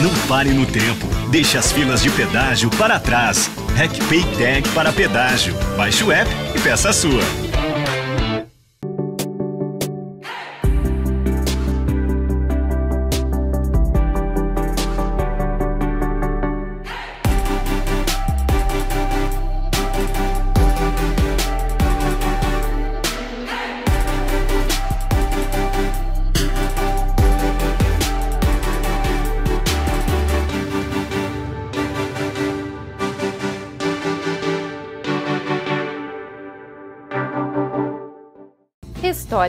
Não pare no tempo. Deixe as filas de pedágio para trás. RecPay Tag para pedágio. Baixe o app e peça a sua.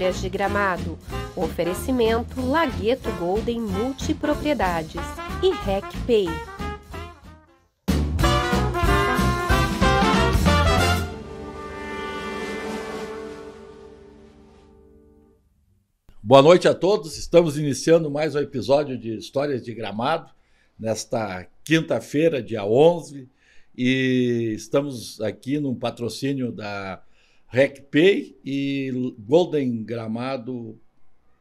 Histórias de Gramado. Oferecimento Lagueto Golden Multipropriedades e RecPay. Boa noite a todos. Estamos iniciando mais um episódio de Histórias de Gramado nesta quinta-feira, dia 11, e estamos aqui num patrocínio da RecPay e Golden Gramado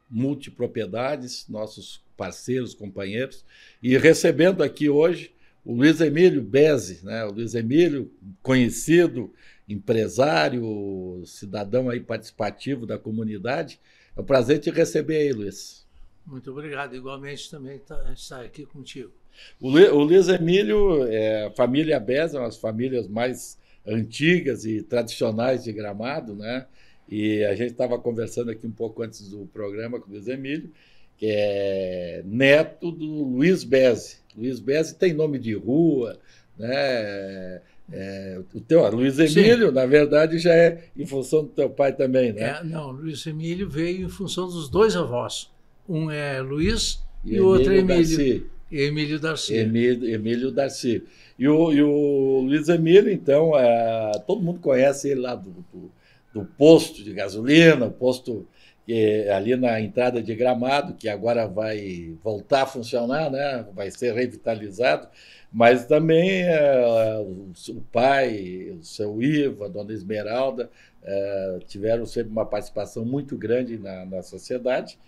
Multipropriedades, nossos parceiros, companheiros, e recebendo aqui hoje o Luiz Emílio Bezzi, né? O Luiz Emílio, conhecido empresário, cidadão aí participativo da comunidade. É um prazer te receber aí, Luiz. Muito obrigado. Igualmente também tá, estar aqui contigo. O, Lu, o Luiz Emílio, é, família é uma das famílias mais antigas e tradicionais de Gramado, né? E a gente estava conversando aqui um pouco antes do programa com o Luiz Emílio, que é neto do Luiz Bezzi. Luiz Bezzi tem nome de rua, né? É, o teu Luiz Emílio, Sim. na verdade, já é em função do teu pai também, né? É, não, Luiz Emílio veio em função dos dois avós. Um é Luiz e, e o outro é Emílio. Darcy. Emílio Darcy. Emílio, Emílio Darcy. E o, e o Luiz Emílio, então, é, todo mundo conhece ele lá do, do, do posto de gasolina, o posto que, ali na entrada de Gramado, que agora vai voltar a funcionar, né? vai ser revitalizado, mas também é, o pai, o seu Ivo, a dona Esmeralda, é, tiveram sempre uma participação muito grande na, na sociedade.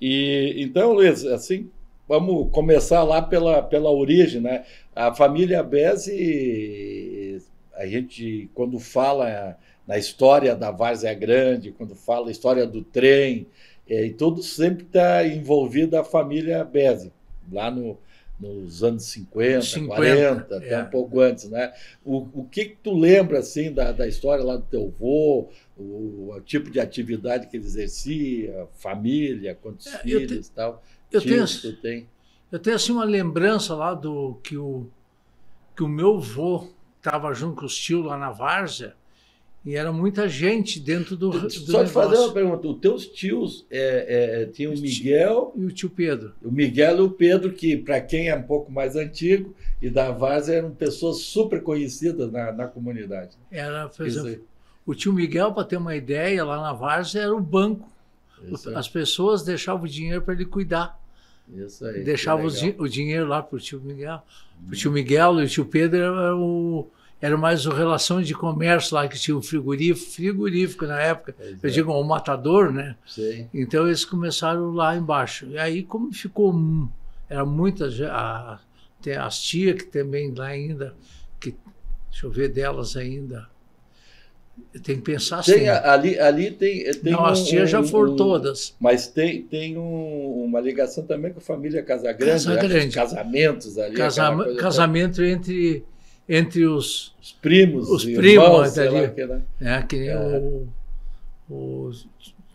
E então, Luiz, assim, vamos começar lá pela, pela origem, né? A família Bezzi, a gente, quando fala na história da Várzea Grande, quando fala a história do trem, é, e tudo sempre está envolvido a família Bezzi, lá no, nos anos 50, 50 40, é. até um pouco antes, né? O, o que, que tu lembra, assim, da, da história lá do teu avô, o, o tipo de atividade que ele exercia, família, quantos é, filhos e tal? Eu tenho, tu tem? eu tenho, assim, uma lembrança lá do que o, que o meu avô estava junto com os tios lá na Várzea, e era muita gente dentro do. do Só te fazer uma pergunta: os teus tios é, é, tinham o Miguel. E o tio Pedro. O Miguel e o Pedro, que, para quem é um pouco mais antigo e da Várzea, eram pessoas super conhecidas na, na comunidade. Era, por exemplo, o tio Miguel, para ter uma ideia, lá na Várzea era o banco. As pessoas deixavam o dinheiro para ele cuidar. Isso aí. Deixava o, dinheiro lá para o tio Miguel. Hum. O tio Miguel e o tio Pedro era o era mais o relação de comércio lá que tinha um frigorífico, frigorífico na época, eu é. digo, um matador, né? Sim. Então eles começaram lá embaixo. E aí como ficou, era muitas, tem as tias que também lá ainda, que, deixa eu ver delas ainda, tem que pensar assim. Tem, ali, ali tem, tem. Não, um, as tias já foram um, todas. Mas tem, tem um, uma ligação também com a família Casagrande. Casagrande. Casamentos ali. Casam, casamento entre entre os, os primos, os primos irmãos, ali, que, né? é, que nem é. O, o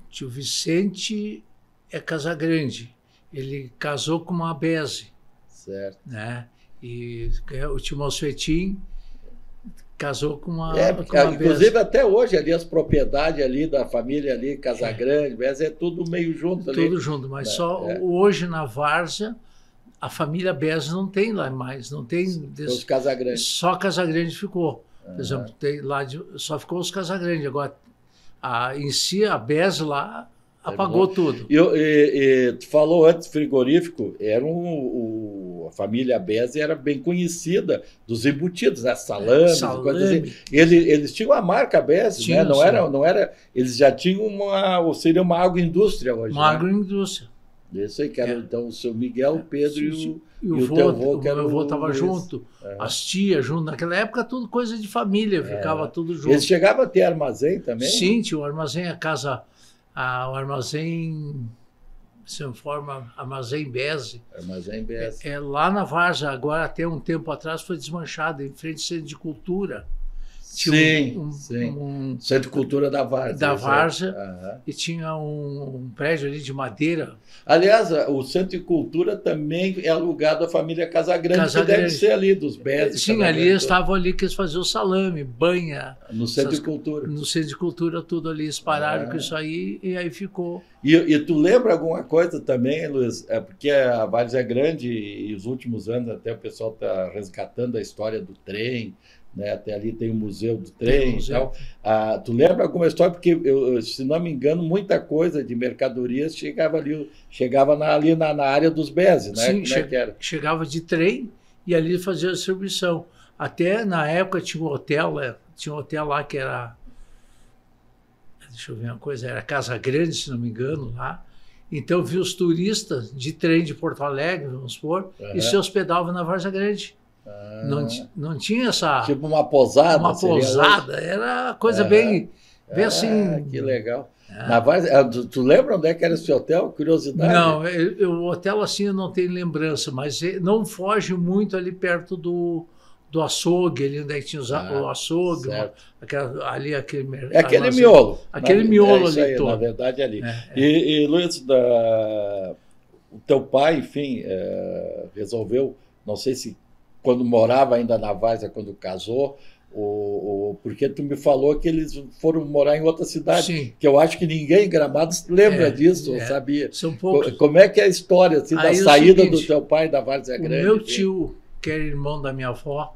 tio Vicente é Casagrande. Ele casou com uma Beze. Certo. Né? E o tio Malfetim casou com uma, é, com uma inclusive até hoje ali as propriedades ali da família ali Casagrande, é. É tudo meio junto ali. Tudo junto, mas é, só é. hoje na Várzea a família Bez não tem lá mais, não tem. Des... Os Casagrande. Só Casagrande ficou. Por exemplo, tem lá de... só ficou os Casagrande. Agora, a, em si, a Bez lá, Apagou tudo. E, e, e, tu falou antes frigorífico, era um, o, a família Bezzi era bem conhecida dos embutidos, né? Salames, Salame. coisas assim. Eles, eles tinham a marca Bezzi, Tinha, né? Não sim. era, não era. Eles já tinham uma, ou seria uma agroindústria hoje. Uma né? agroindústria. Isso aí, que era É. então o seu Miguel, o Pedro e o, E o, o vô, teu avô, que o era meu avô o estava junto, É. as tias junto. Naquela época, tudo coisa de família, ficava tudo junto. Eles chegavam a ter armazém também? Sim, tinha o armazém, a casa, a, o armazém, se não forma, armazém Beze. Armazém BS. É, lá na Varja, agora até um tempo atrás, foi desmanchado, em frente ao Centro de Cultura. Tinha sim, um- sim. um- Centro de Cultura da Várzea. Da aí. Várzea. Aham. e tinha um, um prédio ali de madeira. Aliás, o Centro de Cultura também é alugado à família Casagrande, que deve Casagrande. ser ali dos Bezzi. Sim, ali Casagrande, eles estavam ali que eles faziam salame, banha, No Centro essas de Cultura. no centro de cultura, tudo ali, eles pararam Ah. com isso aí e aí ficou. E, e tu lembra alguma coisa também, Luiz? É porque a Várzea é grande e os últimos anos até o pessoal está resgatando a história do trem, né? Até ali tem o Museu do Trem museu. tal. Ah, tu lembra alguma história? Porque, eu, se não me engano, muita coisa de mercadorias chegava ali, chegava na- ali na, na área dos Bezzi, né? Sim, é che- que era? chegava de trem e ali fazia a distribuição. Até na época tinha um hotel, né? tinha um hotel lá que era. Deixa eu ver uma coisa, era Casa Grande, se não me engano, lá. Então vi os turistas de trem de Porto Alegre, vamos supor, Aham. e se hospedavam na Várzea Grande. Ah, Não, ti- não tinha essa. tipo uma posada. uma hoje? pousada, era coisa bem, bem Ah, assim. Que legal. É. Ah, tu, tu lembra onde é que era esse hotel? Curiosidade? Não, eu, o hotel assim eu não tenho lembrança, mas eh, não foge muito ali perto do, do açougue, ali onde é tinha os Ah, o açougue, certo. aquela- ali aquele É aquele armazém. miolo. Aquele Na- miolo é ali aí, todo. Na verdade, ali. É, é. E, e Luiz, da, o teu pai, enfim, é, resolveu, não sei se quando morava ainda na Várzea, quando casou, o, o- porque tu me falou que eles foram morar em outra cidade, Sim, que eu acho que ninguém em Gramado lembra É, disso, é. sabia. são Co- poucos. Como é que é a história assim, da é saída do seguinte, teu pai da Várzea O Grande? meu tio, que era irmão da minha avó,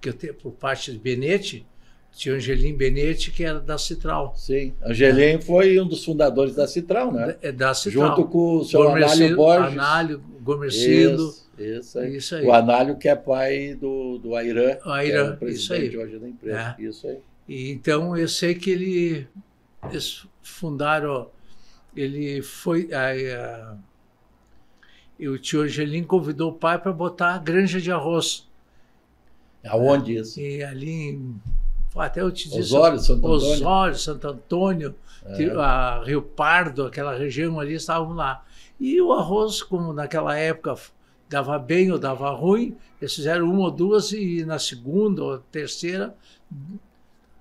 que eu tenho por parte de Benete, tio Angelim Benete, que era da Citral. Sim, Angelim foi um dos fundadores da Citral, né? É da Citral. Junto com o seu Gomercido- Análio Borges. Análio, Gomercido. Isso, isso aí. Isso aí. O Análio que é pai do, do Airã, Airã, que é o presidente isso aí. hoje da empresa. Isso aí. E, então eu sei que ele, eles fundaram, ele foi, aí, a- e o tio Angelim convidou o pai para botar a granja de arroz. Aonde isso? E ali em, até eu te disse, Osório, Santo Antônio. Osório, Santo Antônio, É. a Rio Pardo, aquela região ali, estavam lá. E o arroz, como naquela época dava bem ou dava ruim, eles fizeram uma ou duas e na segunda ou terceira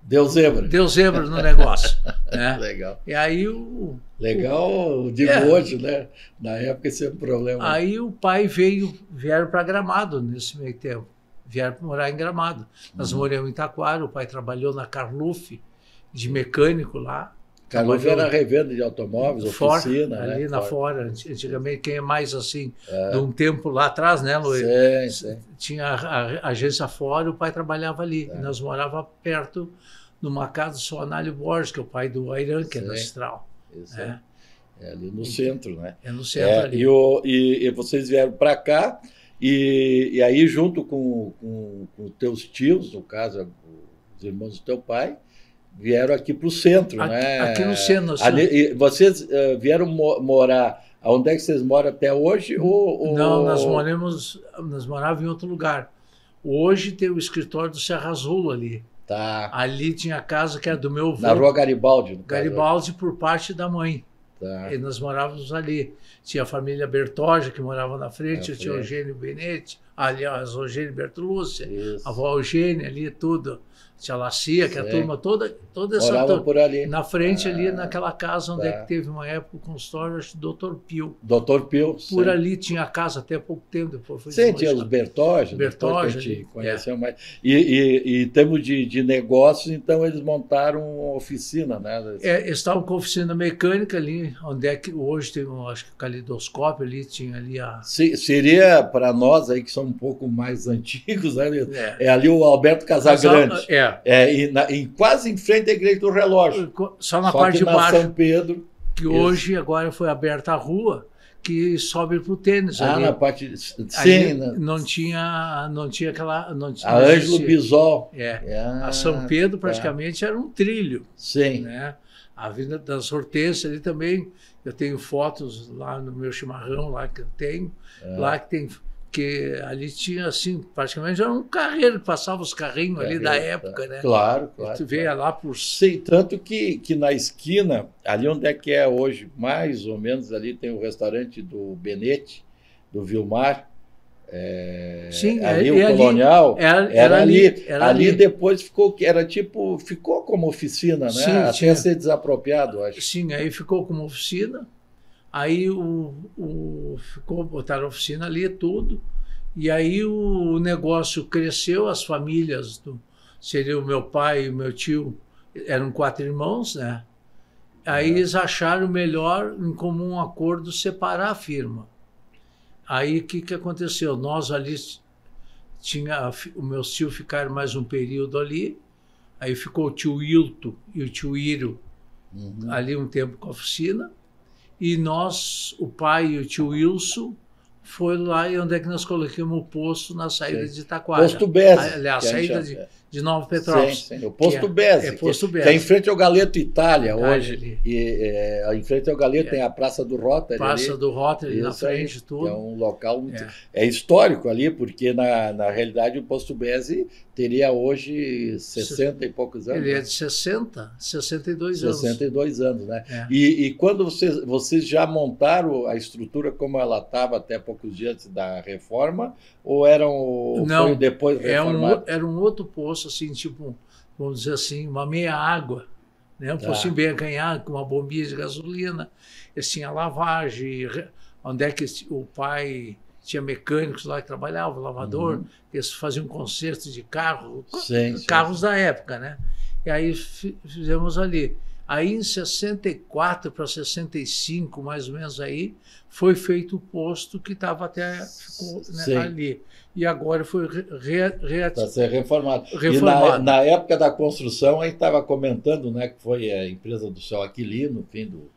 Deu zebra. deu zebra no negócio. né? Legal. E aí o, Legal, eu digo É. hoje, né? Na época esse é um problema. aí o pai veio, vieram para Gramado nesse meio tempo. Vieram para morar em Gramado. Nós Uhum. moramos em Taquara, o pai trabalhou na Carlufe, de mecânico lá. Trabalhou- era revenda de automóveis, oficina, ali né? na Fora. fora, anti- antigamente, quem é mais assim, de um tempo lá atrás, né, Luiz? Sim, sim. Tinha a, a agência fora, o pai trabalhava ali. E nós morava perto, numa casa do Análio Borges, que é o pai do Airan, que é da Sim. Central. Isso É, é. É ali no centro, né? é no centro É, ali. e, o- e- e vocês vieram para cá, e, e aí, junto com, com, com teus tios, no caso, os irmãos do teu pai, vieram aqui para o centro, Aqui- né? aqui no centro, Ali, e vocês eh, vieram mo- morar onde é que vocês moram até hoje? Ou, ou- Não, nós moramos, nós morávamos em outro lugar. Hoje tem o escritório do Serra Azul ali. Tá. Ali tinha a casa que era do meu avô, Na rua Garibaldi. Garibaldi, por parte da mãe. Tá. E nós morávamos ali. Tinha a família Bertoja, que morava na frente, eu tinha. Eugênio Benetti, aliás, o Eugênio Bertolúcia, Isso. a avó Eugênia ali, tudo. Tia Lacia, que a turma toda, toda essa Moravam turma. por ali. Na frente ali, Ah, naquela casa onde é tá. que teve uma época o consultório, acho Dr. Pio. Doutor Pio. Por sim. ali tinha a casa até pouco tempo, depois foi Sim, tinha os Bertoja, depois que a gente ali, conheceu mais. E, e, e em termos de, de negócios, então eles montaram uma oficina, né? É, eles estavam com a oficina mecânica ali, onde é que hoje tem, um, acho que o calidoscópio ali, tinha ali a... Se- seria para nós aí que somos um pouco mais antigos, né? É, É ali o Alberto Casagrande. É, É, e na- em- quase em frente à igreja do relógio. só na Só parte de na baixo. São Pedro. que que hoje agora foi aberta a rua que sobe para o tênis. Ah, ali. na parte. Sim, Ali na- não tinha, não tinha aquela. Não, tinha- a Ângelo. Bisol. É. Ah, A São Pedro tá. praticamente era um trilho, Sim. né? A Avenida das Hortênsias ali também. Eu tenho fotos lá no meu chimarrão, lá que eu tenho, É. lá que tem. Que ali tinha, assim, praticamente era um carreiro que passava os carrinhos ali da Carreiro, época, tá. né? Claro, E claro. tu vê claro. lá por. Sei, tanto que, que na esquina, ali onde é que é hoje, mais ou menos ali tem o restaurante do Benete, do Vilmar. é, Sim, ali é- o é ali. colonial. Era, Era, ali, era ali, ali. depois ficou que era tipo, ficou como oficina, né? Sim, Até tinha. ser desapropriado, acho. Sim, aí ficou como oficina. Aí o, o, ficou, botaram oficina ali tudo. E aí o negócio cresceu, as famílias, do, seria o meu pai e o meu tio, eram quatro irmãos, né? Aí eles acharam melhor, em comum acordo, separar a firma. Aí o que, que aconteceu? Nós ali, tinha, os meus tios ficaram mais um período ali, aí ficou o tio Hilto e o tio Írio Uhum. ali um tempo com a oficina. E nós, o pai e o tio Wilson, foi lá e onde é que nós colocamos o posto na saída Sim. de Itaquara. Posto Beze. Aliás, saída de, de Nova Sim, Petrópolis. sim, o Posto que é- Beze. é que- Posto que, Beze. é em frente ao Galeto Itália Itália hoje. ali. E é, em frente ao Galeto É. tem a Praça do Rotary. Praça ali. do Rotary na Isso aí, frente, que tudo. É um local muito, É. é. histórico ali, porque na, na realidade o Posto Beze teria hoje 60 e poucos anos. Ele é né? de 60, 62 anos. 62 anos, né? É. E, e quando vocês, vocês já montaram a estrutura como ela estava até poucos dias antes da reforma, ou eram ou Não, foi depois É um, reformado? era um outro poço, assim, tipo, vamos dizer assim, uma meia água. Né? Um Tá. postinho bem acanhado, com uma bombinha de gasolina. Eles tinham lavagem, onde é que o pai tinha mecânicos lá que trabalhavam, lavador, Uhum. eles faziam conserto de carro, Sim, sim. carros da época, né? E aí fi- fizemos ali. Aí em 64 para 65, mais ou menos aí, foi feito o posto que estava até ficou, né, ali. E agora foi re, re, Para ser reformado. E na, Reformado. na época da construção, a gente estava comentando né, que foi a empresa do seu Aquilino, fim do.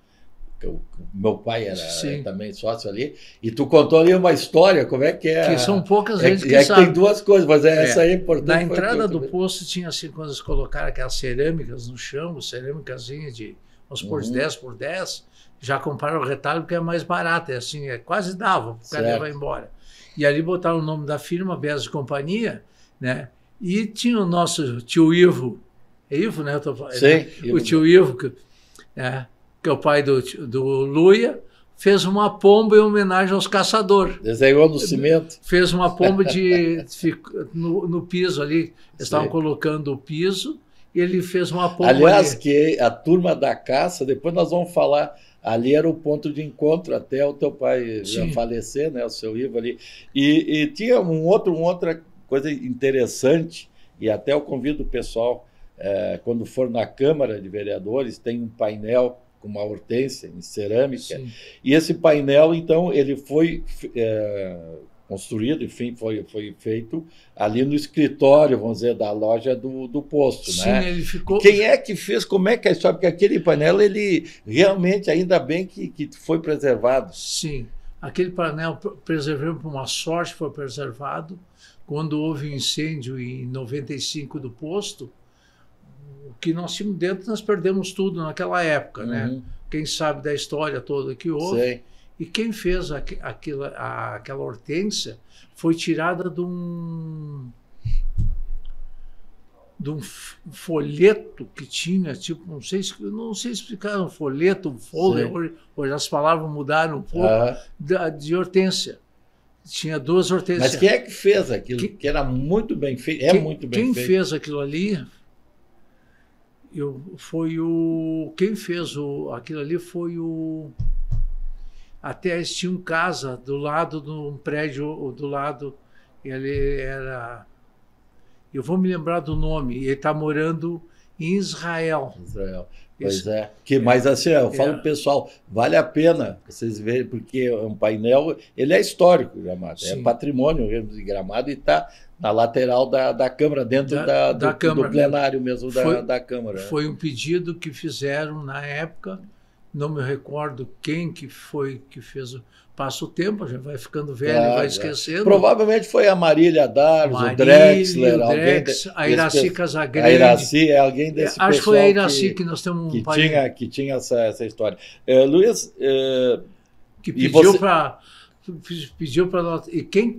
Meu pai era Sim. também sócio ali. E tu contou ali uma história, como é que é? que são poucas é, vezes que- que é que sabem. tem duas coisas, mas é, essa aí é importante. Na entrada do posto tinha assim, quando eles colocaram aquelas cerâmicas no chão, cerâmicazinha de, vamos supor, de Uhum. 10 por 10, já compraram o retalho porque é mais barato, é assim, é, quase dava, o cara levar embora. E ali botaram o nome da firma, Bez Companhia, né? E tinha o nosso tio Ivo, é Ivo, né? Eu tô falando, Sim, né? O tio Ivo, que, né? Que é o pai do, do Luia, fez uma pomba em homenagem aos caçadores Desenhou no cimento. fez uma pomba de no, no piso ali. Eles estavam colocando o piso e ele fez uma pomba Aliás, ali. que a turma da caça, depois nós vamos falar, ali era o ponto de encontro até o teu pai já Sim. falecer, né, o seu Ivo ali. E, e tinha um outro, uma outra coisa interessante, e até eu convido o pessoal, eh, quando for na Câmara de Vereadores, tem um painel com uma hortência em cerâmica, Sim. e esse painel, então, ele foi eh, construído, enfim, foi, foi feito ali no escritório, vamos dizer, da loja do, do posto, Sim, né? ele ficou. Quem é que fez? Como é que é a história? Porque aquele painel, ele realmente, ainda bem que, que foi preservado. Sim. Aquele painel preservado por uma sorte foi preservado. Quando houve o incêndio em 95 do posto, o que nós tínhamos dentro nós perdemos tudo naquela época, né? Uhum, Quem sabe da história toda que houve. sei. E quem fez aqu- aquilo, a- aquela hortência foi tirada de um, de um folheto que tinha, tipo, não sei, se- não sei explicar, um folheto, um Sim. hoje, hoje as palavras mudaram um pouco, Aham. da- de hortência. Tinha duas hortênsias. Mas quem é que fez aquilo? Que- Que, era muito bem feito. É Quem- muito bem quem feito. fez aquilo ali eu, foi o quem fez o, aquilo ali foi o até eles tinham casa do lado de um prédio do lado ele era eu vou me lembrar do nome ele está morando em Israel Israel. Pois Isso. é. Que, mas assim, eu falo É. pro pessoal, vale a pena vocês verem, porque é um painel, ele é histórico, Gramado. É Sim. patrimônio mesmo de Gramado e está na lateral da, da Câmara, dentro Da- da, da do, Câmara. do plenário mesmo da, Foi- da Câmara. né? foi um pedido que fizeram na época não me recordo quem que foi que fez o passa o tempo, a gente vai ficando velho, Claro, vai é. esquecendo. Provavelmente foi a Marília Dars, o Drexler, o alguém. Drex, de- a Iraci desse- Casagrande. A Iraci é alguém desse Acho que foi a Iraci que, que, nós temos um que tinha, que tinha essa, essa história. Eh, Luiz, eh, que pediu você- para pediu para nós e quem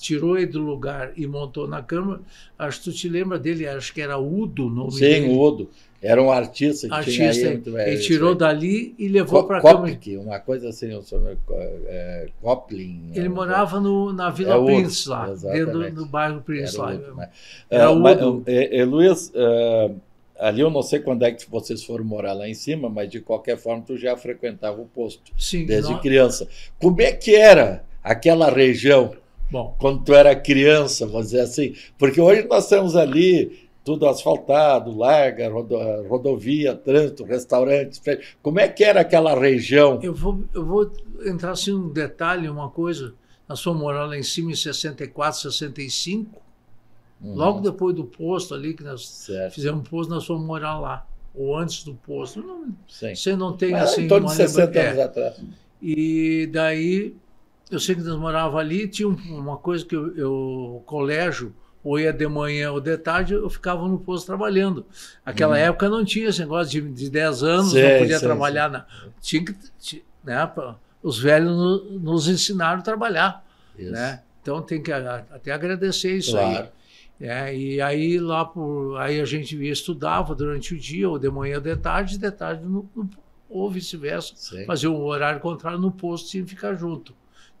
tirou ele do lugar e montou na câmara, acho que tu te lembra dele, acho que era Udo o nome sim, dele. o Odo, era um artista que tinha artista, aí. muito- é, ele tirou aí. dali e levou para a câmara. Uma coisa assim, o sobre, é, Coplin. Ele é, morava no, na Vila É Udo, Prince lá, exatamente. dentro do, bairro Prince Era lá. outro, né? Era mas, eh, eh, Luiz, ali eu não sei quando é que vocês foram morar lá em cima, mas de qualquer forma tu já frequentava o posto Sim, desde nós- criança. Como é que era aquela região bom, quando tu era criança, vamos dizer assim? Porque hoje nós temos ali tudo asfaltado, larga, rodo- rodovia, trânsito, restaurantes. Como é que era aquela região? eu vou, eu vou entrar assim um detalhe, uma coisa. Nós fomos morar lá em cima em 64, 65. Uhum, Logo depois do posto ali, que nós certo, fizemos posto, nós fomos morar lá. Ou antes do posto. Não, sim. você não tem Mas assim. em torno de 60 lembrança- anos é. atrás. E daí, eu sei que nós morávamos ali, tinha um- uma coisa que eu, eu- o colégio, ou ia de manhã ou de tarde, eu ficava no posto trabalhando. Aquela época não tinha esse negócio de, de 10 anos, Sim, não podia sim, trabalhar. Na, tinha que, né, os velhos no- nos ensinaram a trabalhar. Isso. Né? Então tem que até agradecer isso Claro. aí. É, e aí lá por aí a gente estudava durante o dia, ou de manhã ou de tarde, de tarde no, no- ou vice-versa. Fazia um horário contrário no posto e ficar junto.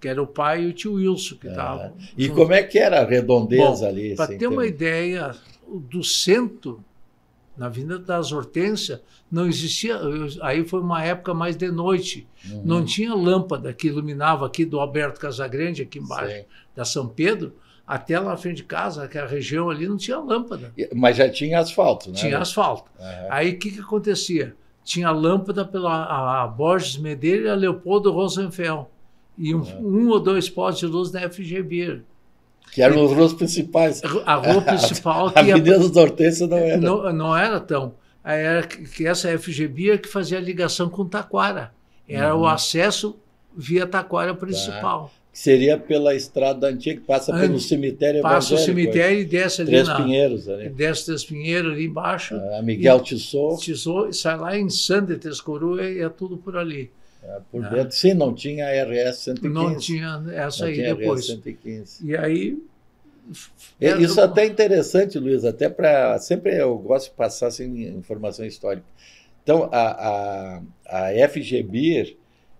Que era o pai e o tio Wilson que Ah, estavam. E como é que era a redondeza Bom, ali? Para assim, ter uma ideia, do centro, na Avenida das Hortências, não existia. eu- Aí foi uma época mais de noite. Uhum. Não tinha lâmpada que iluminava aqui do Alberto Casagrande, aqui embaixo, Sim. da São Pedro, até lá na frente de casa, aquela região ali, não tinha lâmpada. Mas já tinha asfalto, né? Tinha asfalto. Aham. Aí o que, que acontecia? Tinha lâmpada pela a, a Borges Medeiros e a Leopoldo Rosenfeld. E um, É. um ou dois postes de luz da FG Beer. Que eram os ruas principais. A rua principal A Avenida dos Hortências não era. não, não era tão. Era que essa FG Beer que fazia a ligação com Taquara. Era Uhum. o acesso via Taquara principal. Seria pela estrada antiga, que passa pelo Antes, cemitério Passa o evangélico, cemitério e desce ali Três na. Pinheiros ali. Desce Três Pinheiros ali embaixo. A Miguel Tissot, Tesouro, sai lá em Sande, Três Coroas e é tudo por ali. Ah, por Ah. dentro. Sim, não tinha RS 115. Não tinha essa Não aí tinha depois. RS 115. E aí. É, Isso até é interessante, Luiz, até para. Sempre eu gosto de passar assim, informação histórica. Então, a, a, a FG Beer,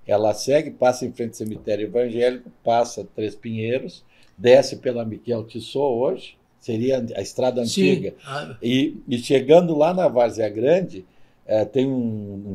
ela segue, passa em frente ao cemitério evangélico, passa Três Pinheiros, desce pela Miquel Tissot hoje, seria a estrada antiga. E, e chegando lá na Várzea Grande, eh, tem um,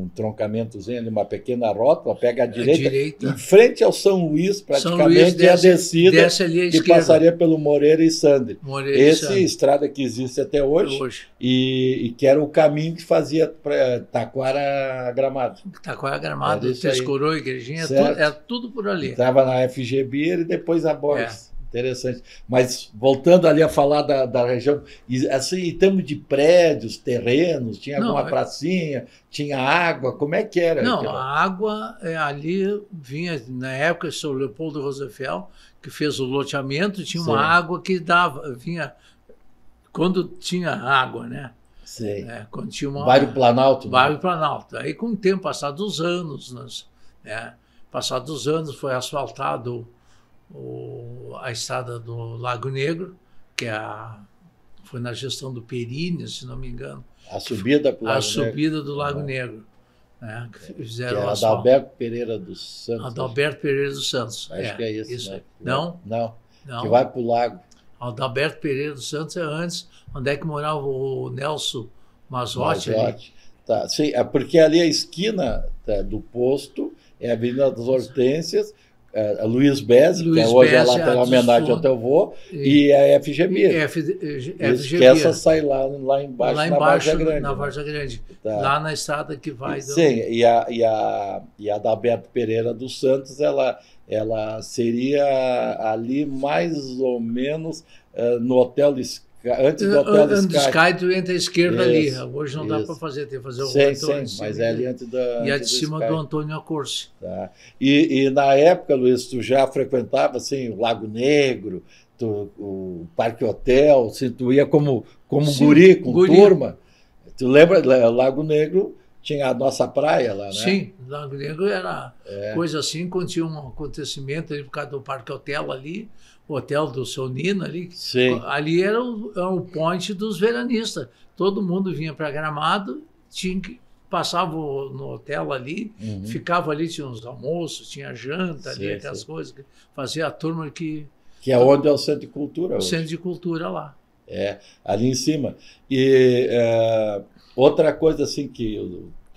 um troncamentozinho ali, uma pequena rótula, pega a direita, direita. em frente ao São Luís, São praticamente, Luís e a desce, descida desce ali que passaria pelo Moreira e Sander. Moreira e Esse Santos. estrada que existe até hoje, hoje. E, e que era o caminho que fazia para Taquara Gramado. Taquara Gramado, Era. Coroas, Igrejinha, Certo. tudo, é tudo por ali. Estava na FG Beer e depois a Borges. É. Interessante. Mas voltando ali a falar da, da região, e, assim, em termos de prédios, terrenos, tinha Não, alguma é- pracinha, tinha água, como é que era? Não, aquilo? a água é, ali vinha, na época, o Leopoldo Roosevelt, que fez o loteamento, tinha uma Sim. água que dava, vinha. Quando tinha água, né? Sei. É, quando tinha uma. Bairro Planalto. né? Bairro Planalto. Aí, com o tempo, passados os anos, nós, né, passados os anos, foi asfaltado o- a estrada do Lago Negro, que é a, foi na gestão do Perini, se não me engano, A subida o a Lago Negro, subida do Lago Ah. Negro. Né, que que fizeram é o asfalto. Adalberto Pereira dos Santos. Adalberto Pereira dos Santos. Acho que é isso. né? aí. Não, Não, não. que vai para o lago. Adalberto Pereira dos Santos é antes, onde é que morava o Nelson Mazotti. Mazotti. Tá, sim, é porque ali a esquina tá, do posto é a Avenida das Hortências, é, a Luiz Bez, que Luiz é hoje a Bez, lateral a dos homenagem ao Fontes. teu avô, E, e a FGB. e FGB. que essa sai lá, lá embaixo, lá na embaixo, Várzea Grande. na né? Várzea Grande. Tá. Lá na estrada que vai. do- Sim, e a, e a, e a da Alberto Pereira dos Santos, ela, ela seria ali mais ou menos eh, no Hotel, Lis- Antes do Hotel Antes do do Sky. Sky, tu entra à esquerda ali. Isso, Hoje não dá isso. para fazer, tem que fazer o Sim, sim, cima mas é ali antes da. E a antes de do cima Sky. do Antônio Acursi. Tá. E, e na época, Luiz, tu já frequentava assim, o Lago Negro, tu- o Parque Hotel, assim, tu ia como, como Sim, guri, com guri. turma. Tu lembra, Lago Negro tinha a nossa praia lá, né? Sim, Lago Negro era É. coisa assim, quando tinha um acontecimento ali por causa do Parque Hotel ali, o hotel do seu Nino ali. Sim. Ali era o, era o ponte dos veranistas. Todo mundo vinha para Gramado, tinha que, passava no hotel ali, Uhum. ficava ali, tinha uns almoços, tinha janta Sim, ali, aquelas sim. coisas. Fazia a turma que. Que é onde é o Centro de Cultura O hoje. centro de cultura lá. É, ali em cima. E é, outra coisa assim que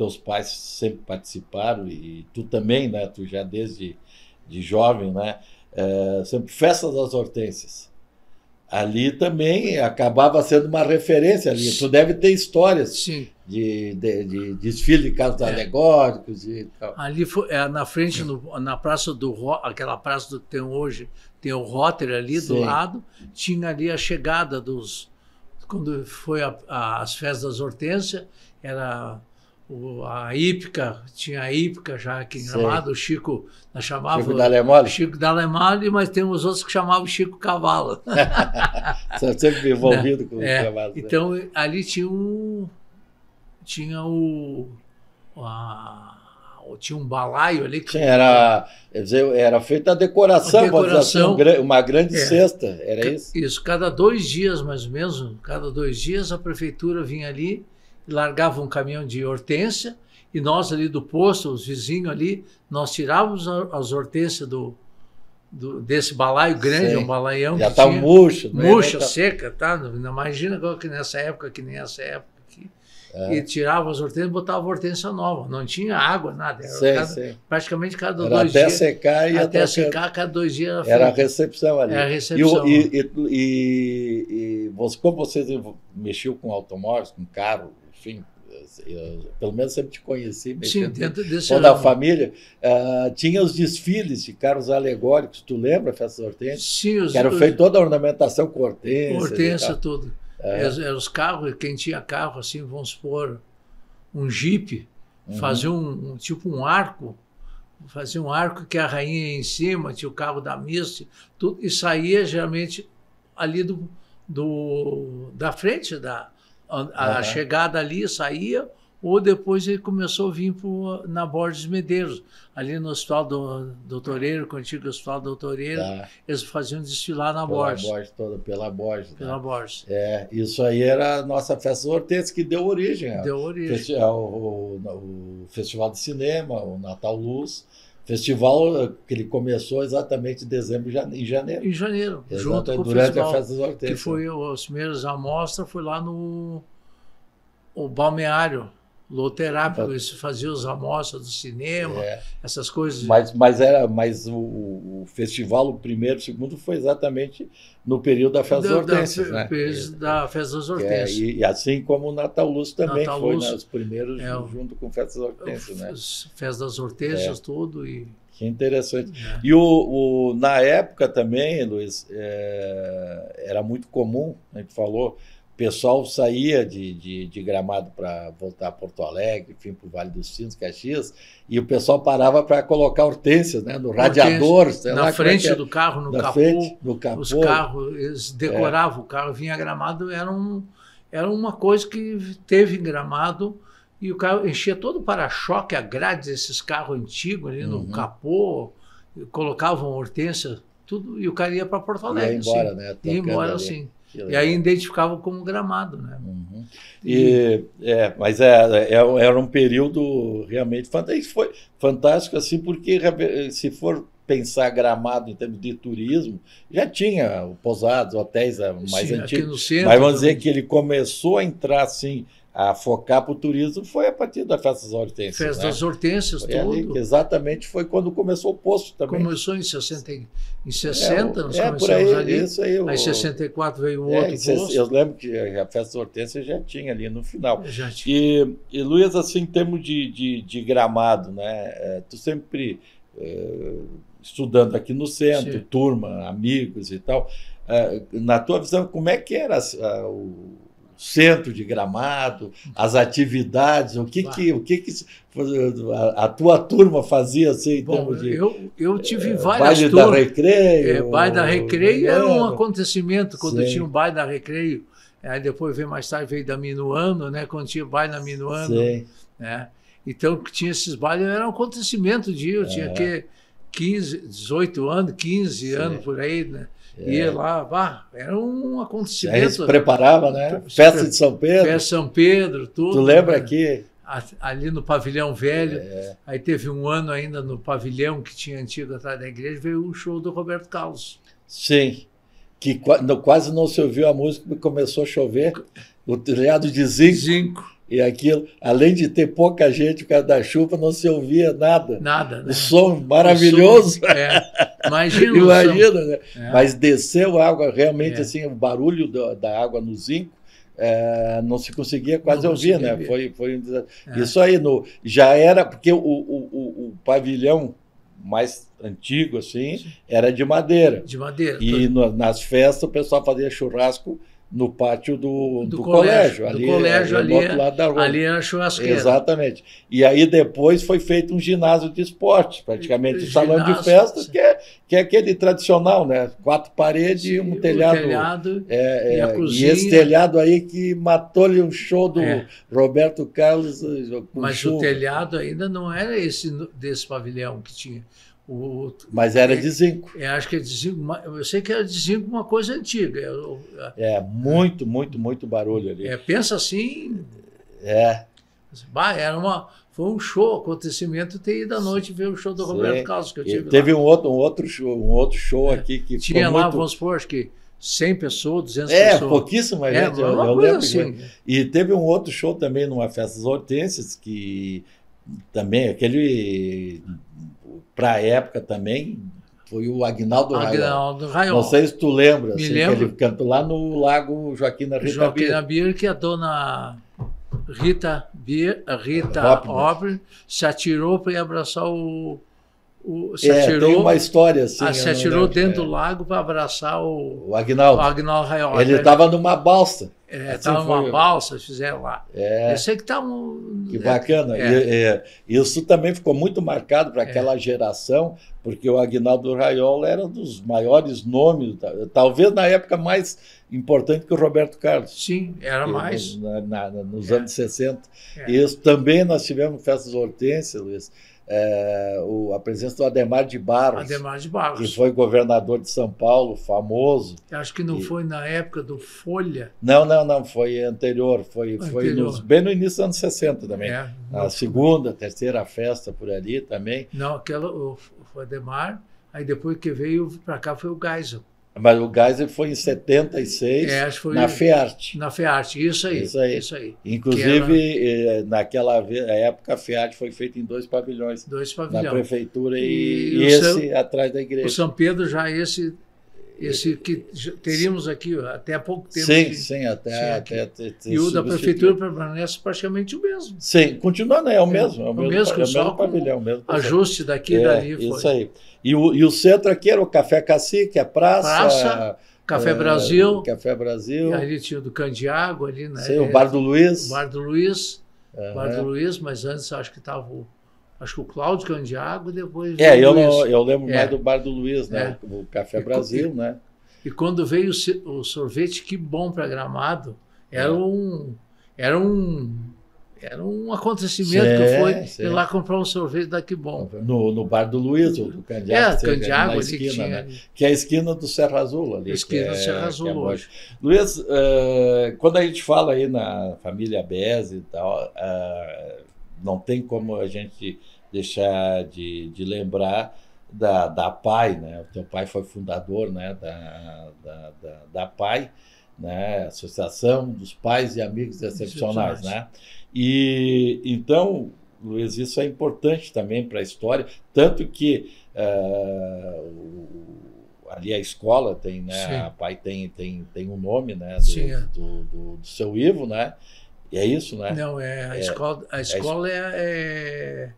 teus pais sempre participaram, e tu também, né? Tu já desde de jovem, né? É, sempre festas das hortênsias. Ali também acabava sendo uma referência ali. Tu deve ter histórias Sim. de, de, de desfile de carros É. alegóricos e tal. Ali foi, é, na frente, no- na praça do aquela praça do que tem hoje, tem o Rotary ali do Sim. lado, tinha ali a chegada dos. Quando foi a- a- as festas das hortênsias, era o- a hípica, tinha a hípica já aqui em. Gramado, o Chico, nós chamava Chico da Lemole, Chico da Lemale, mas tem os outros que chamavam Chico Cavalo. sempre envolvido com É, os cavalos. né? Então ali tinha um tinha o a- tinha um balaio ali que Sim, era, dizer, era feita a decoração, A assim, decoração. gra- uma grande É. cesta, era isso? Isso, cada dois dias, mais ou menos, cada dois dias, a prefeitura vinha ali largava um caminhão de hortência e nós ali do posto, os vizinhos ali, nós tirávamos a- as hortências do, do- desse balaio grande, um balaião Já que tá tinha, murcho. né? murcha, Tá- seca, tá? Imagina que nessa época, que nem essa época aqui. É. E tirava as hortênsias e botava hortência nova. Não tinha água, nada. Sei, cada- sei. praticamente cada Era dois até dias. secar e até secar, cada dois dias era Era a recepção ali. Era a E, recepção. e, e, e, e você, como vocês mexiam com automóveis, com carro, enfim, pelo menos sempre te conheci, Sim, dentro desse toda a família, ah, tinha os desfiles de carros alegóricos, tu lembra, Festa Hortência? Sim, os, Que era feito toda a ornamentação com hortência. hortência, tudo. É. Eram eram os carros, quem tinha carro, assim, vamos supor, um jipe, Uhum. fazia um, um- tipo um arco, fazia um arco que a rainha ia em cima, tinha o carro da Misty, tudo, e saía geralmente ali do, do da frente da a, Aham. chegada ali saía ou depois ele começou a vir pro, na Borges Medeiros, ali no Hospital do, do Toureiro, com o antigo Hospital do Toureiro, Tá, eles faziam desfilar na pela Borges, Borges toda, pela Borges. né? pela Borges. É, isso aí era a nossa festa hortência que deu origem ao Deu origem. festi- ao- o, o Festival de Cinema, o Natal Luz. Festival eh, que ele começou exatamente em dezembro em janeiro. Em janeiro, junto com o durante festival. a festa que hortências. foi os primeiros amostras, foi lá no o balneário Loterápico, eles faziam as amostras do cinema, É, essas coisas. mas, mas era, mas o, o festival, o primeiro, o segundo, foi exatamente no período da festa das da, hortências, da, né? fez- da festa das Que é, e, e assim como o Natal Luz também Natal foi Luz, nos primeiros, é, junto com Festas das Hortências, né? As Festas das hortênsias, tudo. E, Que interessante. né? E o, o- na época também, Luiz, é, era muito comum, a gente falou, o pessoal saía de, de, de Gramado para voltar a Porto Alegre, enfim, para o Vale dos Sinos, Caxias, e o pessoal parava para colocar hortênsias né, no radiador, na é frente é, do carro, no na capô. frente, no capô. os carros, eles decoravam o carro, vinha Gramado, era, um, era uma coisa que teve em Gramado e o carro enchia todo o para-choque, a grade desses carros antigos ali no Uhum. capô, colocavam hortência, tudo, e o cara ia para Porto Alegre. ia embora, assim. né? Ia embora ali. assim. E aí identificavam como Gramado, né? Uhum. E, é, mas é, é, era um período realmente fantástico. Foi fantástico assim, porque se for pensar Gramado em termos de turismo, já tinha o pousados, hotéis eh, mais Sim, antigos. centro. Mas vamos dizer que ele começou a entrar assim, a focar para o turismo, foi a partir da Festa das Hortênsias. Festa né? das hortênsias, Foi tudo. exatamente foi quando começou o posto também. Começou em 60, e- em 60 é, nós é, começamos aí, ali. isso aí. o- Aí em 64 veio o é, outro posto. eu lembro que a Festa das Hortênsias já tinha ali no final. Já tinha. E, e Luiz, assim, em termos de, de, de gramado, né? é, tu sempre é, estudando aqui no centro, Sim. turma, amigos e tal. na tua visão, como é que era o centro de Gramado, as atividades, o que que, o que, que a, a tua turma fazia assim, em Bom, de, eu, eu tive é, várias baile turmas. da Recreio. É, baile da Recreio era um acontecimento, quando Sim. tinha um baile da Recreio, aí depois veio mais tarde, veio da Minuano, né, quando tinha baile na Minuano, Sim. né, então tinha esses bailes, era um acontecento de eu tinha É. que 15, 18 anos, 15 Sim. anos por aí, né, É. ia lá, era um Aí se acontecimento, preparava, né? Se Festa de São Pedro. Pé São Pedro, tudo. Tu lembra né, aqui? a- ali no pavilhão velho, É, aí teve um ano ainda no pavilhão que tinha antigo atrás da igreja, veio o show do Roberto Carlos. sim. Que quase não se ouviu a música porque começou a chover. O telhado de zinco Zinco, e aquilo, além de ter pouca gente por causa da chuva, não se ouvia nada. nada, né? O som maravilhoso. O som, é. Imagina. Imagina, né? É. Mas desceu a água, realmente, É. assim, o barulho da, da água no zinco, é, não se conseguia quase Não ouvir, conseguia né? ver. Foi, um É. Isso aí, no, já era, porque o, o, o, o pavilhão mais antigo, assim, era de madeira. De madeira. E no- nas festas o pessoal fazia churrasco no pátio do, Do do, colégio, colégio, do ali, colégio ali, ali do outro é- lado da rua. Ali era churrasqueira. Exatamente. E aí depois foi feito um ginásio de esportes, praticamente um salão de Ginásio, festas, sim. que é, que é aquele tradicional, né? Quatro paredes e um telhado. telhado É, e a é, cozinha. esse telhado aí que matou-lhe um show do É. Roberto Carlos. eh, mas chuva. o telhado ainda não era esse desse pavilhão que tinha. O, Mas era de zinco. eu acho que é de zinco, eu sei que era de zinco uma coisa antiga. Eu- É, muito, muito, muito barulho ali. é, pensa assim, É. bah, era uma, foi um show, acontecimento ter ido à noite ver o show do Sim. Roberto Carlos que eu E tive teve lá. um outro, um outro show, um outro show aqui que Tinha lá, muito... vamos supor, acho que 100 pessoas, 200 É, pessoas. pouquíssima É, gente. eu, eu lembro que- assim. E teve um outro show também numa festa das Hortênsias, que também, aquele, para a época também, foi o Agnaldo Raiol. Agnaldo Raiol. Não sei se tu lembra, Me assim, lembro. ele cantou lá no Lago Joaquim da Rita Joaquim Bia. Nabir, que a dona Rita, Bier, a Rita. Hopner se atirou para abraçar o. o se É, atirou, tem uma história assim. ah, eu se atirou lembro, dentro é. do lago para abraçar o, O o Agnaldo. Agnaldo Raiol. Ele estava numa balsa. É, assim tava foi. balsa, fizeram lá. É. Eu sei que tá um. Que bacana. É. E- é, isso também ficou muito marcado para aquela geração, porque o Agnaldo Raiol era um dos maiores nomes, ta- talvez na época mais importante que o Roberto Carlos. Sim, era mais. Na- na- nos É. anos 60. É. Isso também nós tivemos festas hortênsias, Luiz, é, o- a presença do Ademar de Barros, Ademar de que Barros. foi governador de São Paulo, famoso. Acho que não E- foi na época do Folha. Não, não, não, foi anterior, foi, foi Anterior. nos- bem no início dos anos 60 também. É, A segunda, terceira festa por ali também. não, aquela, o, o Ademar. Aí depois que veio para cá foi o Geisel. Mas o Geyser foi em 76, É, foi na FEART. na FEARTE. Isso aí. Isso aí. Isso aí. Inclusive, eh, naquela ve- época, a FEART foi feita em dois pavilhões, Dois na pavilhões. prefeitura e, E o esse atrás da O igreja. São Pedro já esse, esse que teríamos aqui até há pouco tempo. Sim, que- sim, até, até ter E o da prefeitura permanece praticamente o mesmo. Sim, continuando, é o mesmo, é o mesmo, mesmo, é o mesmo pavilhão. Mesmo Ajuste daqui e é, dali foi. Isso aí. E o, e o centro aqui era o Café Cacique, a praça. Praça, Café é, Brasil. Café Brasil. E ali tinha o do Candiago, ali, né? Sim, o Bar do Luiz. O Bar do Luiz. Aham. Bar do Luiz, mas antes acho que estava o. Acho que o Cláudio Candiago e depois. É, eu, não, eu lembro É. mais do Bar do Luiz, né? É. O Café E- Brasil, né? E quando veio o, o sorvete, que bom para Gramado. Era É. um. Era um. Era um acontecimento que foi ir lá comprar um sorvete da Que Bom. No, no Bar do Luiz, ou do É, Candiago, seja, Candiago na ali esquina, que tinha. né? Que é a esquina do Serra Azul ali. Esquina do é- Serra Azul é boa. hoje. Luiz, eh, quando a gente fala aí na família Bez e tal, ah, não tem como a gente deixar de, de lembrar da, da PAI, né? O teu pai foi fundador né? da, da, da, da PAI, né? Associação dos Pais e Amigos Excepcionais, né? E então, Luiz, isso é importante também para a história, tanto que ah, o- ali a escola tem, né? Sim. A PAI tem, tem, tem um nome, né? Do, Sim, é. do, do, do seu Ivo, né? E é isso, né? Não, é, a É, escola, a escola é, é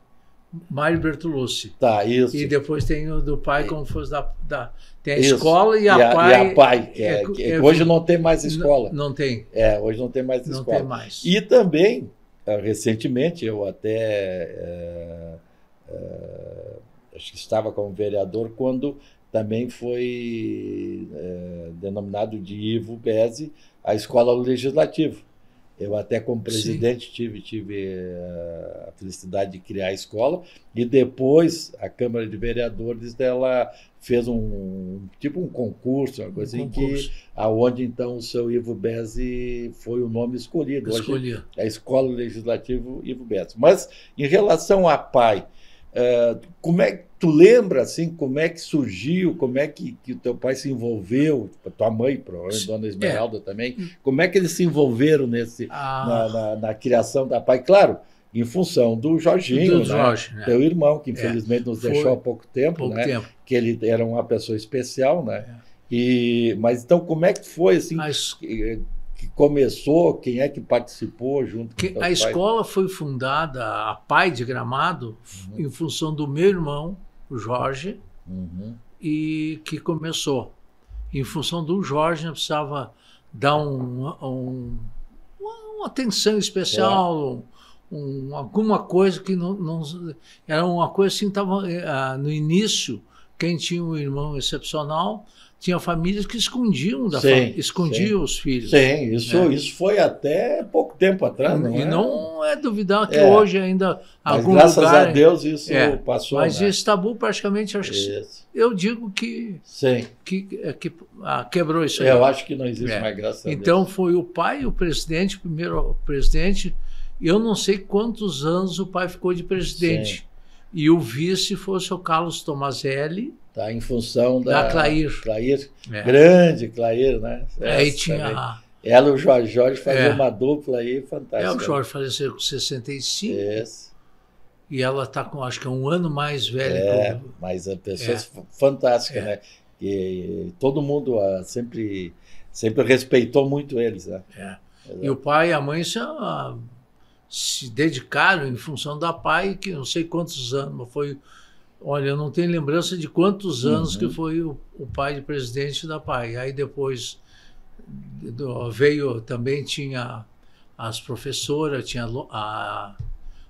Mário Bertolucci. Tá, isso. E depois tem o do pai, como fosse da. da tem a Isso. escola e a, e a, pai. e a pai, que é- é- que é- hoje não tem mais escola. Não, não tem. É, hoje não tem mais Não escola. tem mais. E também, eh, recentemente, eu até eh, eh, acho que estava como vereador quando também foi eh, denominado de Ivo Bezzi a escola legislativa. Eu até como presidente tive, tive eh, a felicidade de criar a escola e depois a Câmara de Vereadores dela fez um tipo um concurso, uma coisa assim que concurso. aonde então o seu Ivo Bezzi foi o nome escolhido. Hoje Escolhi. é a Escola Legislativa Ivo Bezzi. Mas em relação à PAI, eh, como é que tu lembra assim como é que surgiu, como é que, que o teu pai se envolveu, a tua mãe, provavelmente, Dona Esmeralda também, como é que eles se envolveram nesse Ah, na, na- na criação da PAI? Claro, em função do Jorginho, do né? Jorge, né? teu irmão, que infelizmente nos Foi. deixou há pouco tempo, Pouco né? tempo. que ele era uma pessoa especial, né? É. E, mas então como é que foi assim es- que, que começou, quem é que participou junto que- com a escola foi fundada, a PAI de Gramado, Uhum. em função do meu irmão, o Jorge, Uhum. e que começou. Em função do Jorge, nós precisava dar um, um- uma, atenção especial, um- alguma coisa que não, não- era uma coisa assim, estava no início, quem tinha um irmão excepcional, tinha famílias que escondiam da Sim, escondiam os filhos. Sim, isso, É. isso foi até pouco tempo atrás, não e é? não é duvidar que É. hoje ainda Mas algum graças lugar a Deus isso É, passou, mas né? esse tabu praticamente acho que eu digo que Sim, que, é, que ah, quebrou isso aí. eu acho que não existe É. mais, graças a Então foi o pai, o presidente, o primeiro presidente. Eu não sei quantos anos o pai ficou de presidente. E o vice foi o Carlos Tomazelli. Tá em função da, da Clair. Clair, É. grande Clair, né? Aí Essa tinha. também. Ela e o Jorge, Jorge faziam É. uma dupla aí fantástica. É, o Jorge faleceu com 65 Isso. e ela está com, acho que é um ano mais velha. É, que mas a pessoa fantástica, É. né? E todo mundo ah, sempre, sempre respeitou muito eles, né? é. E o pai e a mãe se, ah, se dedicaram em função da pai, que não sei quantos anos, mas foi. Olha, eu não tenho lembrança de quantos anos Uhum. que foi o, o pai de presidente da pai. Aí depois do- veio também tinha as professoras, tinha a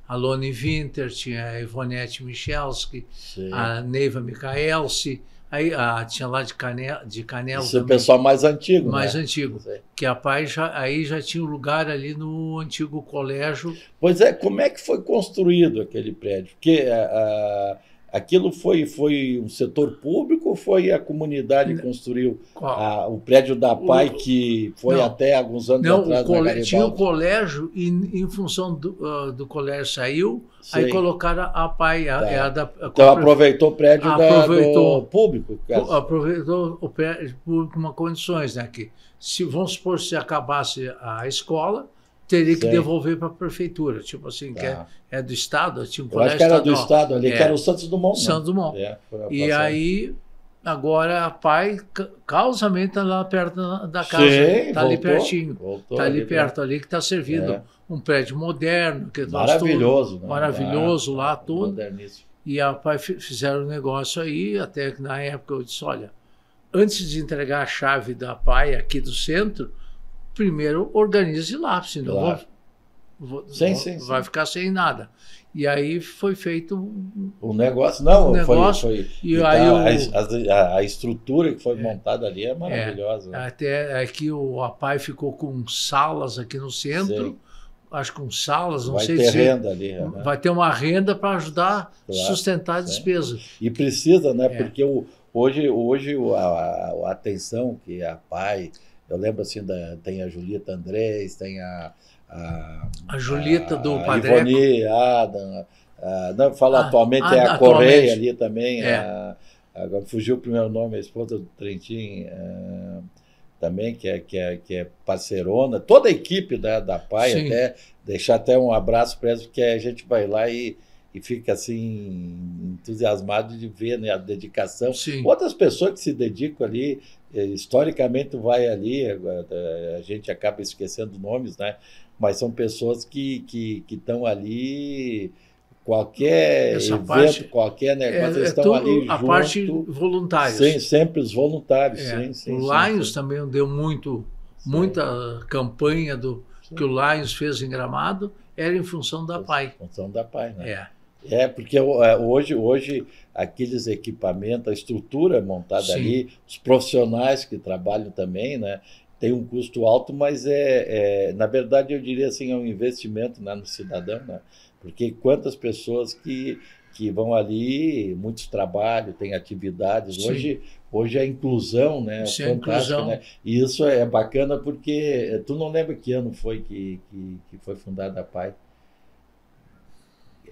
a, Lone Winter, tinha a Ivonete Michelski, Sim. a Neiva Micaelsi, aí a, tinha lá de Canela, de Canela Isso é o também, pessoal mais antigo, mais né? antigo que a pai já, aí já tinha um lugar ali no antigo colégio. Pois é, como é que foi construído aquele prédio? Porque ah, ah, aquilo foi, foi um setor público ou foi a comunidade que construiu ah, o prédio da PAI, que foi Não. até alguns anos Não, atrás o na tinha o colégio e em função do, ah, do colégio saiu, aí colocaram a pai, a, Tá. é a da, a Então aproveitou o prédio da- Aproveitou. do público. caso. aproveitou o prédio público uma condições, né? Que se vamos supor se acabasse a escola, teria que Sim. devolver para a prefeitura, tipo assim, que é, Tá. é do estado, tinha um Eu colégio acho que era do estadual. estado ali, É. que era o Santos Dumont. né? Santos Dumont. É, a E aí, agora a pai, ca- causamente, está lá perto da, casa. Sim, Está ali pertinho. Está ali ali perto, ali que está servindo É. um prédio moderno. Que nós Maravilhoso. né? maravilhoso Ah, lá, tudo. Moderníssimo. E a pai fi- fizeram um negócio aí, até que na época eu disse, olha, antes de entregar a chave da pai aqui do centro, primeiro organize lá, senão Claro. vou, vou- Sim, vou- sim, sim. vai ficar sem nada. E aí foi feito um- O negócio, não, O negócio, foi. foi e tá, aí o- a, a- estrutura que foi montada ali é maravilhosa. né? Até aqui o a pai ficou com salas aqui no centro, Sim. acho que com salas, não Vai sei ter se renda ali. né? vai ter uma renda para ajudar a Claro, sustentar a sim. despesa. E precisa, né? É. Porque o, hoje, hoje o- a, a- a atenção que a pai. Eu lembro assim, da, tem a Julieta Andrés, tem a. A, A Julieta do a Padreco. Ivone Adam. a- não, fala Ah, atualmente, ah, é a atualmente. Correia ali também. É. a- agora fugiu o primeiro nome, a esposa do Trentin. ah, também, que é, que, é, que é parceirona, toda a equipe da, da PAI, Sim. até deixar até um abraço para eles, porque a gente vai lá e, e fica assim entusiasmado de ver né, a dedicação. Sim. Outras pessoas que se dedicam ali, eh, historicamente vai ali, eh, a gente acaba esquecendo nomes, né? Mas são pessoas que que que estão ali qualquer Essa evento, parte- qualquer negócio, É, eles é estão tudo ali a junto, parte voluntária. sim, sempre os voluntários, É, sim, sim. o sim, Lions sim. também deu muito, muita campanha do que o Lions fez em Gramado era em função da PAI. Função da PAI, né? É, É, porque é, hoje, hoje aqueles equipamentos, a estrutura montada Sim. ali, os profissionais que trabalham também, né? Tem um custo alto, mas é, é, na verdade eu diria assim, é um investimento né, no cidadão, né? Porque quantas pessoas que, que vão ali, muitos trabalhos, têm atividades. Sim. Hoje, hoje a inclusão, né? A fantástica, inclusão. né? E isso é bacana porque eh, tu não lembra que ano foi que, que, que foi fundada a PAI?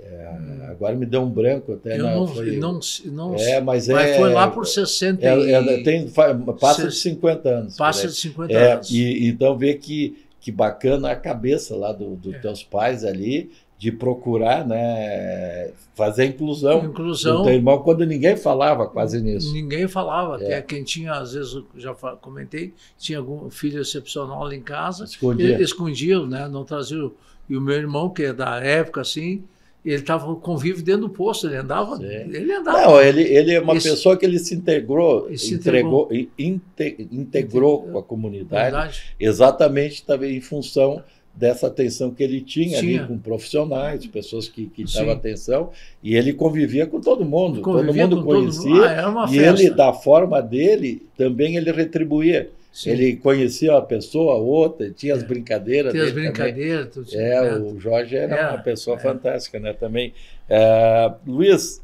É, agora me deu um branco até. eu não, não, foi- não, não é, mas, mas é, foi lá por 60 é, é, tem, passa de se- 50 anos. passa de 50 É, anos. e, então vê que, que bacana a cabeça lá dos do É. teus pais ali de procurar né, fazer a inclusão, Inclusão. do teu irmão quando ninguém falava quase nisso. Ninguém falava, É. até quem tinha, às vezes, já comentei, tinha algum filho excepcional lá em casa, Escondia. escondia, né? Não trazia. E o meu irmão, que é da época assim, ele estava convívio dentro do posto, ele andava, Sim. ele andava. Não, ele, ele é uma Esse- pessoa que ele se integrou, Ele se entregou, inte- integrou Inte- com a comunidade, verdade. exatamente também em função dessa atenção que ele tinha, Tinha. ali com profissionais, pessoas que, que davam atenção, e ele convivia com todo mundo, Convivia todo mundo com todo conhecia, mundo. Ah, e ele, da forma dele, também ele retribuía. Sim. Ele conhecia uma pessoa, outra, tinha as É. brincadeiras Tem as brincadeiras. tudo É, o Jorge era É, uma pessoa é. fantástica, né? Também. É, Luiz,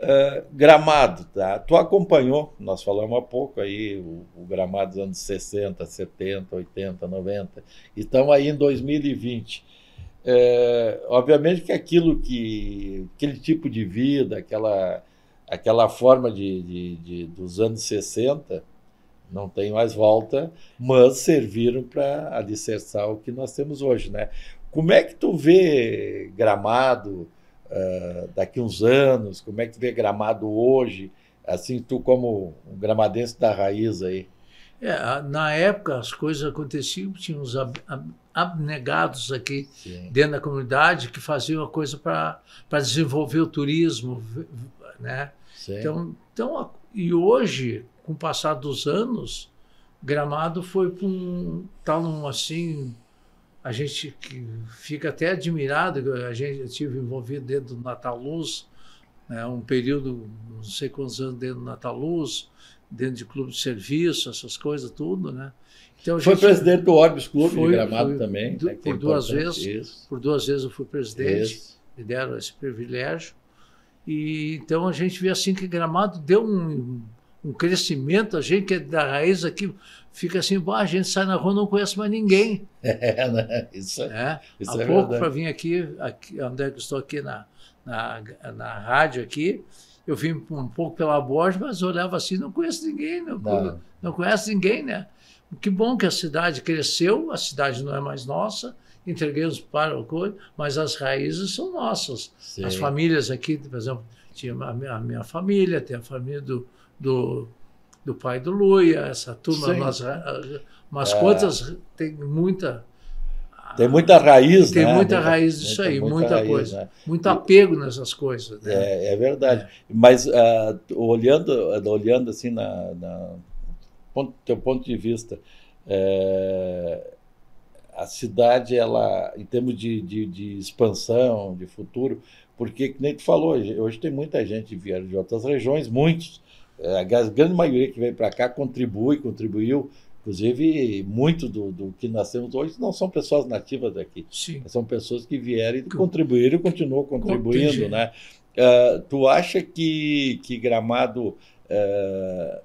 é, Gramado, tá? Tu acompanhou, nós falamos há pouco aí, o, o Gramado dos anos 60, 70, 80, 90. E estamos aí em 2020. É, obviamente que aquilo que. aquele tipo de vida, aquela, aquela forma de, de- de- dos anos 60 não tem mais volta, mas serviram para alicerçar o que nós temos hoje, né? Como é que tu vê Gramado ah, daqui uns anos? Como é que tu vê Gramado hoje? Assim, tu como um gramadense da raiz aí. É, na época as coisas aconteciam, tinha uns ab- ab- abnegados aqui Sim. dentro da comunidade que faziam a coisa para desenvolver o turismo, né? Sim. Então, então, e hoje, com o passar dos anos, Gramado foi para um tal um assim, a gente que fica até admirado, a gente tive envolvido dentro do Natal Luz, né, um período, não sei quantos anos dentro do Natal Luz, dentro de clube de serviço, essas coisas tudo, né? Então Foi gente- presidente do Orbis Clube Foi- de Gramado foi também. né, é por duas vezes. Isso. por duas vezes eu fui presidente Isso. me deram esse privilégio. E então a gente vê assim que Gramado deu um, um crescimento, a gente que é da raiz aqui fica assim, "Bah, a gente sai na rua não conhece mais ninguém. É, né? Isso, é- Né? isso Há é pouco para vir aqui, aqui, onde é que eu estou aqui na, na, na rádio aqui, eu vim um pouco pela Borges, mas olhava assim, não conheço ninguém, não, Não. não conhece ninguém, né? Que bom que a cidade cresceu, a cidade não é mais nossa, entreguemos para o coisa, mas as raízes são nossas. Sim. As famílias aqui, por exemplo, tinha a minha, a minha família, tem a família do, do, do pai do Luia, essa turma, Sim. nós, ah, umas É. quantas, tem muita. Tem muita raiz, Tem né? muita raiz disso muita- aí, muita muita raiz, coisa. né? Muito apego nessas coisas. Né? É, é verdade. Mas ah, olhando, olhando assim na, na ponto, teu ponto de vista, é, a cidade, ela, em termos de, de, de expansão, de futuro, porque, que nem tu falou, hoje tem muita gente que vieram de outras regiões, muitos. É, A grande maioria que veio para cá contribui, contribuiu. Inclusive, muito do, do que nós temos hoje não são pessoas nativas daqui. Sim. São pessoas que vieram e contribuíram e continuam contribuindo, né? Ah, tu acha que, que Gramado ah,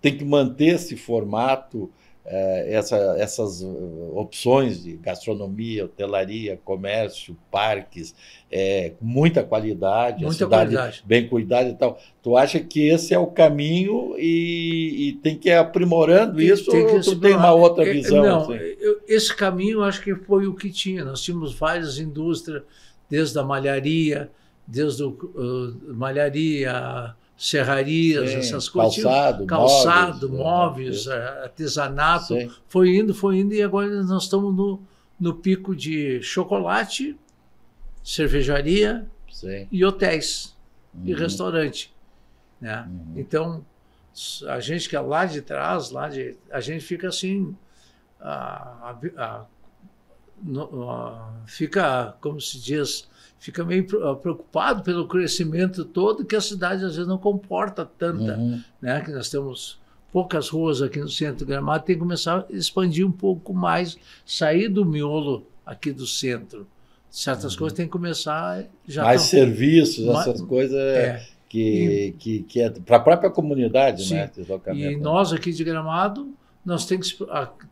tem que manter esse formato, essa, essas ah, opções de gastronomia, hotelaria, comércio, parques, eh, com muita qualidade, Muita cidade qualidade. bem cuidada e tal. Tu acha que esse é o caminho e, e tem que ir aprimorando isso Tem ou tu tem uma outra É, visão? Não, assim? eu- esse caminho acho que foi o que tinha. Nós tínhamos várias indústrias, desde a malharia, desde o, uh, malharia, serrarias, Sim, essas coisas. Calçado, calçado, móveis, móveis, eh, artesanato. Sim. Foi indo, foi indo, e agora nós estamos no, no pico de chocolate cervejaria Sim. e hotéis e Uhum. restaurante. Né? Uhum. Então, a gente que é lá de trás, lá de, a gente fica assim, a- a- a- no- a- fica, como se diz, fica meio pre- preocupado pelo crescimento todo que a cidade às vezes não comporta tanta, Uhum. né? Que nós temos poucas ruas aqui no centro de Gramado, tem que começar a expandir um pouco mais, sair do miolo aqui do centro. Certas coisas tem que começar já Uhum. Mais tão- serviços, Ma- essas coisas é. que, que, que é para a própria comunidade, Sim. né? E nós aqui de Gramado, nós temos que,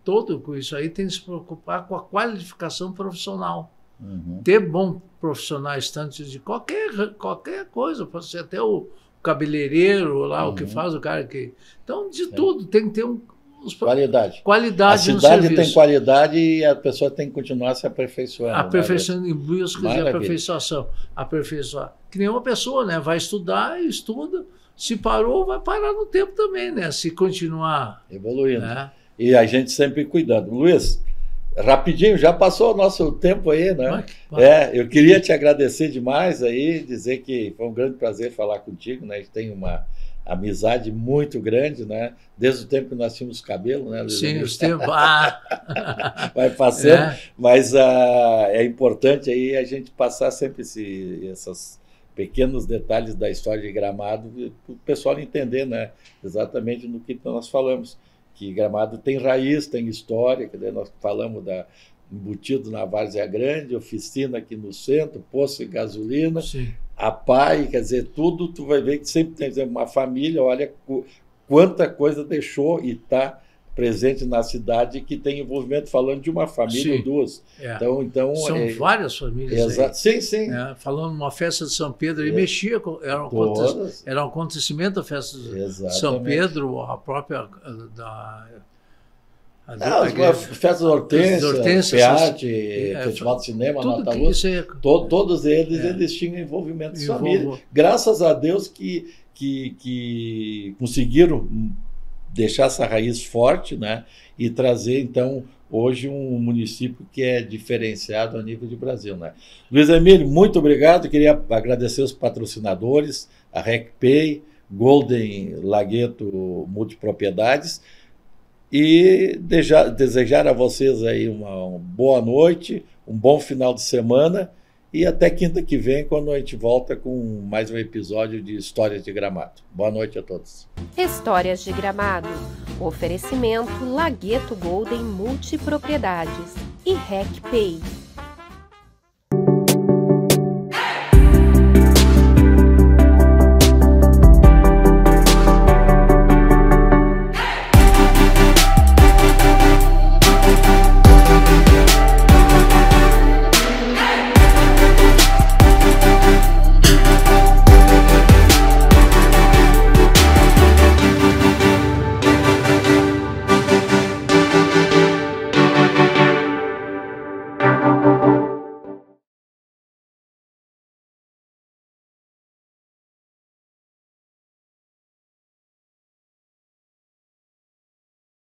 todo com isso aí, tem que se preocupar com a qualificação profissional. Uhum. Ter bons profissionais, tanto de qualquer, qualquer coisa, pode ser até o cabeleireiro lá, o que Uhum. faz o cara que. Então, de tudo, tem que ter um, os, Qualidade. A qualidade no cidade tem qualidade e a pessoa tem que continuar se aperfeiçoando. né? Aperfeiçoando em busca de aperfeiçoação. Aperfeiçoar. Que nem uma pessoa, né? Vai estudar, estuda. Se parou, vai parar no tempo também, né? Se continuar. Evoluindo. Né? E a gente sempre cuidando. Luiz, rapidinho, já passou o nosso tempo aí, né? É, eu queria te agradecer demais aí, dizer que foi um grande prazer falar contigo, né? A gente tem uma amizade muito grande, né? Desde o tempo que nós tínhamos cabelo, né? Luiz Sim, os tempos. Ah, Vai passando, é. mas ah, é importante aí a gente passar sempre esse, esses pequenos detalhes da história de Gramado para o pessoal entender, né? Exatamente no que nós falamos, que Gramado tem raiz, tem história, quer dizer, nós falamos da embutido na Várzea Grande, oficina aqui no centro, poço de gasolina, Sim. a pai, quer dizer, tudo tu vai ver que sempre tem dizer, uma família, olha qu- quanta coisa deixou e está presente na cidade que tem envolvimento falando de uma família Sim. ou duas. É. Então, então São é, várias famílias. aí. Sim, sim. É, falando numa festa de São Pedro, ele É. mexia com. Era um, aconte- Todas. era um acontecimento a festa de Exatamente. São Pedro, a própria. ah, Da, a, Não, a as igreja- festas Hortências, FEARTE, é, Festival de Cinema, Nota Luz, aí, to- todos eles, É. eles tinham envolvimento de família. Graças a Deus que, que, que conseguiram deixar essa raiz forte, né? E trazer, então, hoje um município que é diferenciado a nível de Brasil, né? Luiz Emílio, muito obrigado. Queria agradecer os patrocinadores, a RecPay, Golden Lagueto Multipropriedades e desejar, a vocês aí uma, uma boa noite, um bom final de semana e até quinta que vem, quando a gente volta com mais um episódio de Histórias de Gramado. Boa noite a todos. Histórias de Gramado. Oferecimento Lagueto Golden Multipropriedades e RecPay.